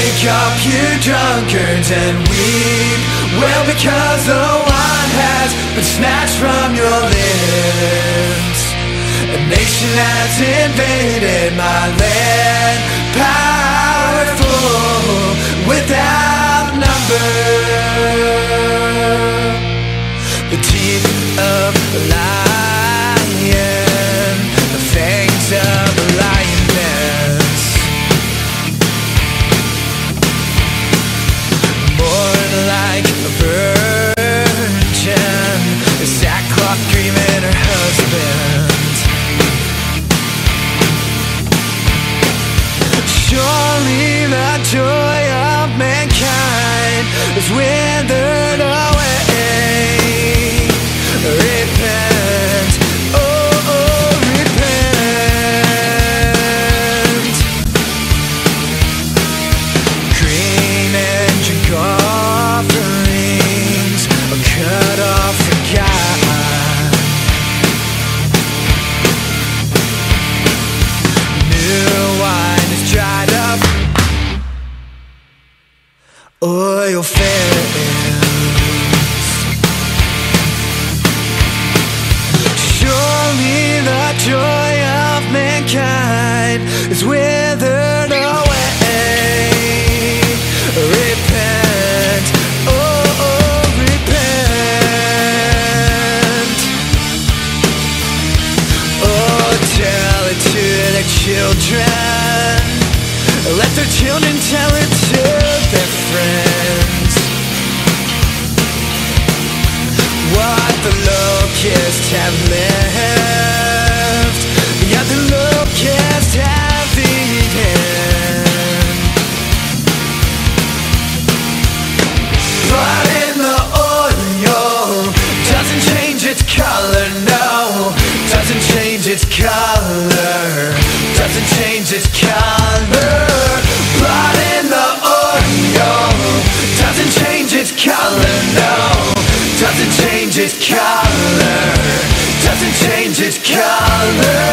Wake up, you drunkards, and weep. Well, because the wine has been snatched from your lips. A nation has invaded my land, is withered away. Repent, oh, oh, repent. Green and drink offerings are cut off for God. The joy of mankind is withered away. Repent, oh, repent. Oh, tell it to the children. Let their children tell it locusts have left, yeah, the locusts have eaten. Blood in the oil doesn't change its color, no, doesn't change its color, doesn't change its color. Blood in the oil doesn't change its color, no, doesn't change its color, doesn't change its color.